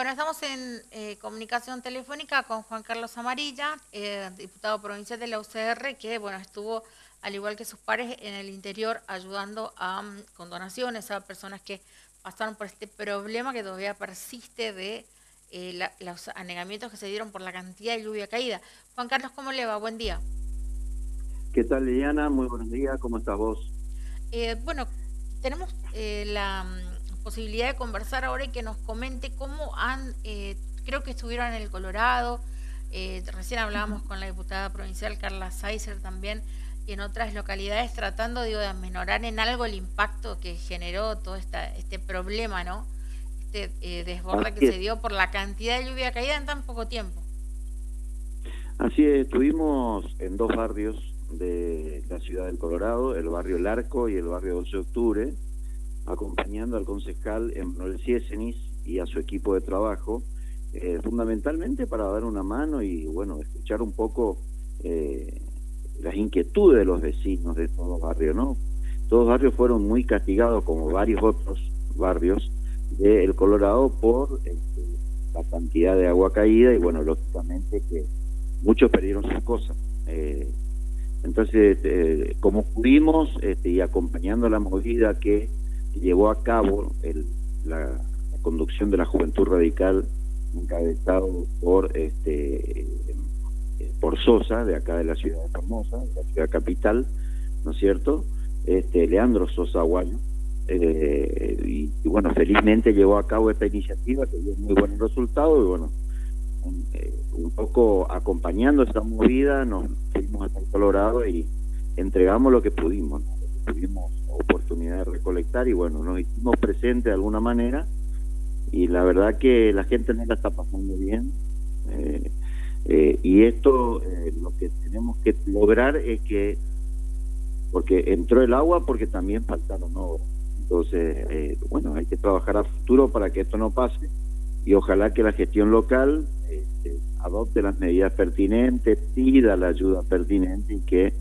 Bueno, estamos en eh, comunicación telefónica con Juan Carlos Amarilla, eh, diputado provincial de la UCR, que bueno estuvo, al igual que sus pares, en el interior ayudando a, mm, con donaciones a personas que pasaron por este problema que todavía persiste de eh, los anegamientos que se dieron por la cantidad de lluvia caída. Juan Carlos, ¿cómo le va? Buen día. ¿Qué tal, Liliana? Muy buenos días. ¿Cómo estás vos? bueno, tenemos la mm, posibilidad de conversar ahora y que nos comente cómo han, eh, creo que estuvieron en el Colorado, eh, recién hablábamos con la diputada provincial Carla Seiser también, y en otras localidades tratando digo, de amenorar en algo el impacto que generó todo esta, este problema, ¿no? Este eh, desborde que se dio por la cantidad de lluvia caída en tan poco tiempo. Así es, estuvimos en dos barrios de la ciudad del Colorado, el barrio Larco y el barrio 12 de Octubre, acompañando al concejal Emmanuel Ciesenis y a su equipo de trabajo, eh, fundamentalmente para dar una mano y, bueno, escuchar un poco eh, las inquietudes de los vecinos de todos los barrios, ¿no? Todos los barrios fueron muy castigados, como varios otros barrios del Colorado, por este, la cantidad de agua caída y, bueno, lógicamente que muchos perdieron sus cosas. Eh, entonces, como pudimos este, y acompañando la movida que llevó a cabo el, la, conducción de la Juventud Radical encabezado por este por Sosa de acá de la ciudad de Formosa, de la ciudad capital, ¿no es cierto? Este Leandro Sosa Aguayo eh, y, bueno felizmente llevó a cabo esta iniciativa que dio muy buen resultado y bueno un, eh, un poco acompañando esta movida nos fuimos hasta el Colorado y entregamos lo que pudimos, ¿no? Tuvimos oportunidad de recolectar y bueno, nos hicimos presentes de alguna manera y la verdad que la gente no la está pasando bien. Eh, eh, y esto eh, lo que tenemos que lograr es que, porque entró el agua porque también faltaron obras. Entonces, bueno, hay que trabajar a futuro para que esto no pase y ojalá que la gestión local este, adopte las medidas pertinentes, pida la ayuda pertinente y que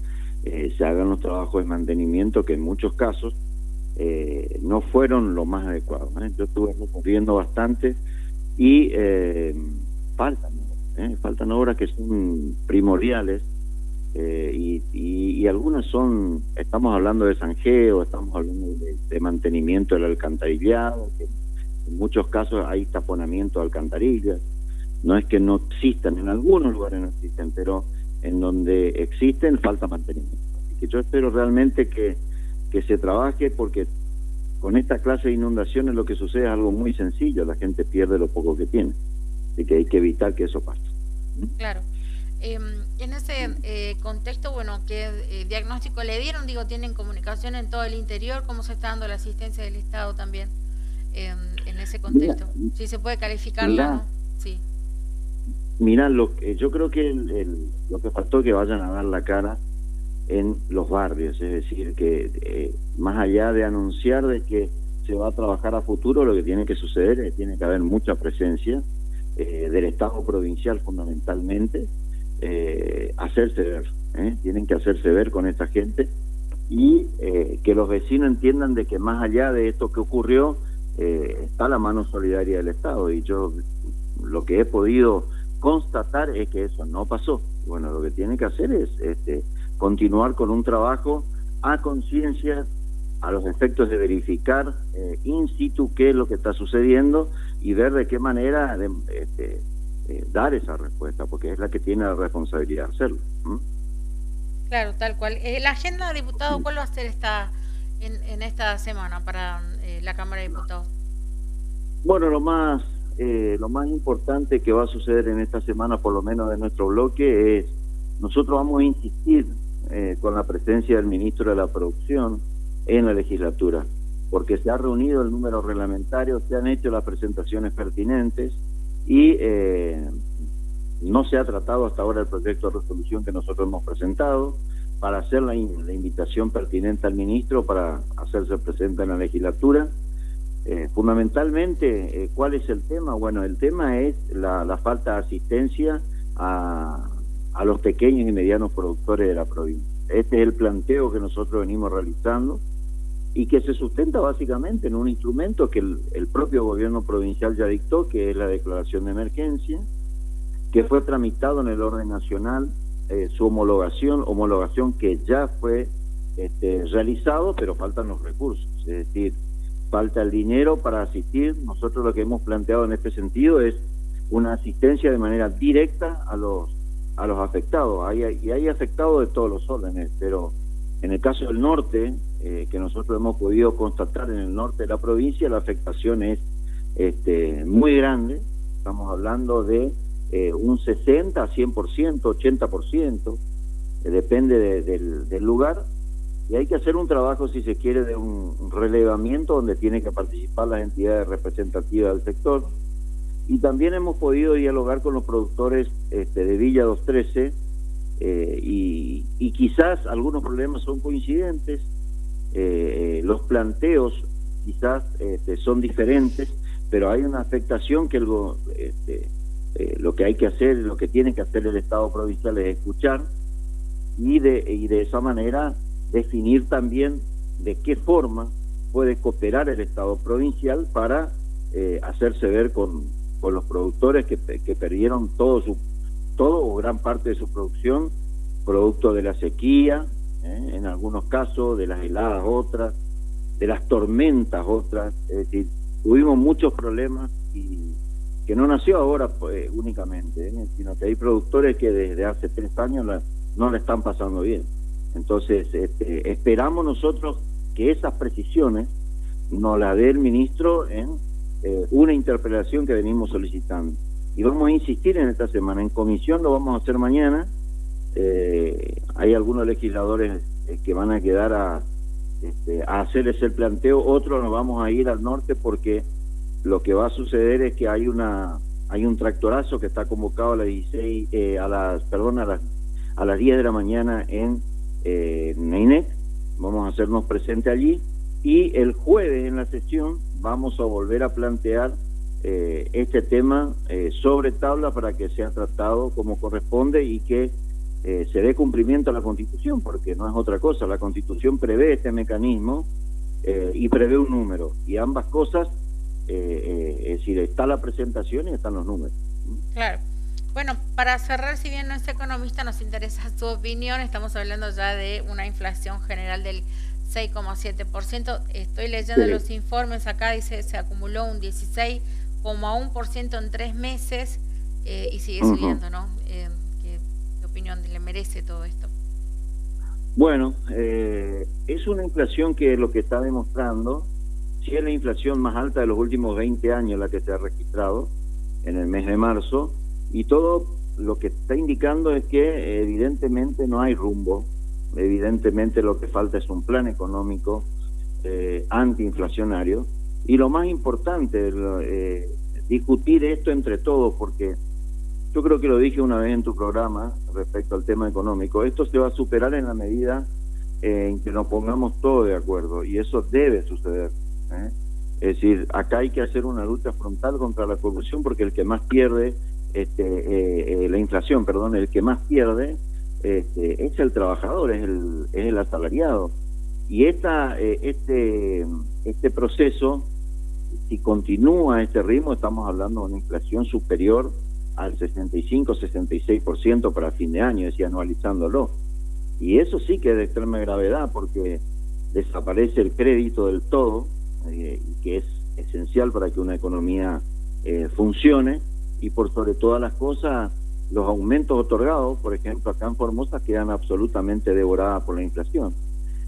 eh, se hagan los trabajos de mantenimiento que en muchos casos eh, no fueron lo más adecuados. ¿eh? Yo estuve recorriendo bastante y faltan, faltan obras que son primordiales y, y, algunas son, estamos hablando de sanjeo, estamos hablando de, mantenimiento del alcantarillado, que en muchos casos hay taponamiento de alcantarillas. No es que no existan, en algunos lugares no existen, pero en donde existen falta mantenimiento. Así que yo espero realmente que, que se trabaje porque con esta clase de inundaciones lo que sucede es algo muy sencillo, la gente pierde lo poco que tiene, así que hay que evitar que eso pase. Claro. Em, en ese eh, contexto, bueno, ¿qué eh, diagnóstico le dieron? Digo, ¿tienen comunicación en todo el interior? ¿Cómo se está dando la asistencia del Estado también em, en ese contexto? si se puede calificarla, Sí. Mira, lo, yo creo que lo que faltó es que vayan a dar la cara en los barrios, es decir, que eh, más allá de anunciar de que se va a trabajar a futuro, lo que tiene que suceder es que tiene que haber mucha presencia eh, del Estado provincial fundamentalmente, eh, hacerse ver, tienen que hacerse ver con esta gente y que los vecinos entiendan de que más allá de esto que ocurrió, está la mano solidaria del Estado. Y yo lo que he podido constatar es que eso no pasó. Bueno, lo que tiene que hacer es este, continuar con un trabajo a conciencia, a los efectos de verificar eh, in situ qué es lo que está sucediendo y ver de qué manera este, eh, dar esa respuesta, porque es la que tiene la responsabilidad de hacerlo. Claro, tal cual. Eh, la agenda, diputado, ¿cuál va a ser esta, en, en esta semana para la Cámara de Diputados? Bueno, lo más eh, lo más importante que va a suceder en esta semana, por lo menos de nuestro bloque, es nosotros vamos a insistir eh, con la presencia del ministro de la Producción en la legislatura, porque se ha reunido el número reglamentario, se han hecho las presentaciones pertinentes y eh, no se ha tratado hasta ahora el proyecto de resolución que nosotros hemos presentado para hacer la invitación pertinente al ministro para hacerse presente en la legislatura eh, fundamentalmente, eh, ¿cuál es el tema? Bueno, el tema es la, falta de asistencia a, los pequeños y medianos productores de la provincia. Este es el planteo que nosotros venimos realizando y que se sustenta básicamente en un instrumento que el, propio gobierno provincial ya dictó, que es la declaración de emergencia, que fue tramitado en el orden nacional, eh, su homologación, homologación que ya fue este, realizado, pero faltan los recursos, es decir, falta el dinero para asistir. Nosotros lo que hemos planteado en este sentido es una asistencia de manera directa a los a los afectados. Hay, y hay afectados de todos los órdenes, pero en el caso del norte, eh, que nosotros hemos podido constatar en el norte de la provincia, la afectación es este, muy grande. Estamos hablando de eh, un 60, 100%, 80%, eh, depende del, lugar. Y hay que hacer un trabajo, si se quiere, de un relevamiento donde tienen que participar las entidades representativas del sector. Y también hemos podido dialogar con los productores este, de Villa 213 eh, y, quizás algunos problemas son coincidentes, eh, los planteos quizás este, son diferentes, pero hay una afectación que este, eh, lo que hay que hacer, lo que tiene que hacer el Estado provincial es escuchar y de, y de esa manera definir también de qué forma puede cooperar el Estado provincial para hacerse ver con, con los productores que, que perdieron todo su todo o gran parte de su producción producto de la sequía, ¿eh? en algunos casos de las heladas otras, de las tormentas otras, es decir, tuvimos muchos problemas y que no nació ahora pues, únicamente, ¿eh? sino que hay productores que desde hace tres años no le están pasando bien. Entonces, este, esperamos nosotros que esas precisiones nos las dé el ministro en eh, una interpelación que venimos solicitando y vamos a insistir en esta semana. En comisión lo vamos a hacer mañana. Eh, hay algunos legisladores eh, que van a quedar a, este, a hacerles el planteo, otros nos vamos a ir al norte porque lo que va a suceder es que hay una hay un tractorazo que está convocado a las 16 eh, a las perdón a las a las 10 de la mañana en eh, Neinet. Vamos a hacernos presente allí y el jueves en la sesión vamos a volver a plantear eh, este tema eh, sobre tabla para que sea tratado como corresponde y que eh, se dé cumplimiento a la Constitución, porque no es otra cosa. La Constitución prevé este mecanismo y prevé un número. Y ambas cosas, es decir, está la presentación y están los números. Claro. Bueno, para cerrar, si bien no es economista, nos interesa su opinión. Estamos hablando ya de una inflación general del 6,7%. Estoy leyendo los informes acá, dice se acumuló un 16 como a un por ciento en tres meses eh, y sigue subiendo, ¿no? Eh, ¿qué, opinión le merece todo esto? Bueno, eh, es una inflación que lo que está demostrando, si es la inflación más alta de los últimos 20 años la que se ha registrado en el mes de marzo, y todo lo que está indicando es que evidentemente no hay rumbo, evidentemente lo que falta es un plan económico antiinflacionario, y lo más importante, eh, discutir esto entre todos, porque yo creo que lo dije una vez en tu programa respecto al tema económico, esto se va a superar en la medida en que nos pongamos todos de acuerdo, y eso debe suceder. ¿eh? Es decir, acá hay que hacer una lucha frontal contra la corrupción, porque el que más pierde, este, eh, la inflación, perdón, el que más pierde este, es el trabajador, es el, es el asalariado. Y esta, este este proceso, si continúa este ritmo, estamos hablando de una inflación superior al 65-66% para fin de año, decía anualizándolo. Y eso sí que es de extrema gravedad porque desaparece el crédito del todo, eh, que es esencial para que una economía eh, funcione, y por sobre todas las cosas, los aumentos otorgados, por ejemplo, acá en Formosa, quedan absolutamente devoradas por la inflación.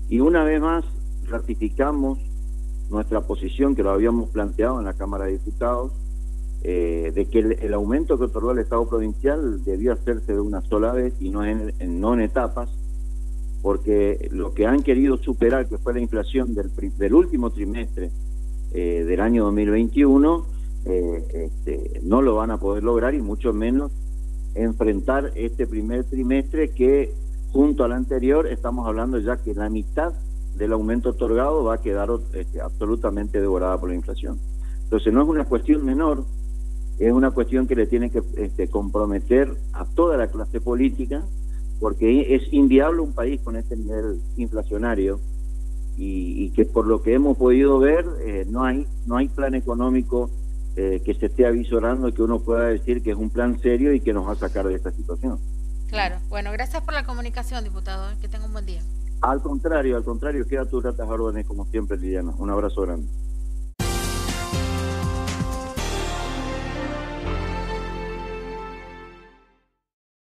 Y una vez más, ratificamos nuestra posición que lo habíamos planteado en la Cámara de Diputados, eh, de que el, aumento que otorgó el Estado provincial debió hacerse de una sola vez y no en, no en etapas, porque lo que han querido superar, que fue la inflación del, del último trimestre eh, del año 2021, eh, este, no lo van a poder lograr y mucho menos enfrentar este primer trimestre que junto al anterior estamos hablando ya que la mitad del aumento otorgado va a quedar este, absolutamente devorada por la inflación. Entonces no es una cuestión menor, es una cuestión que le tiene que este, comprometer a toda la clase política, porque es inviable un país con este nivel inflacionario y, que por lo que hemos podido ver eh, no hay no hay plan económico eh, que se esté avisorando y que uno pueda decir que es un plan serio y que nos va a sacar de esta situación. Claro, bueno, gracias por la comunicación, diputado, que tenga un buen día. Al contrario, al contrario, queda tus ratas órdenes como siempre, Liliana. Un abrazo grande.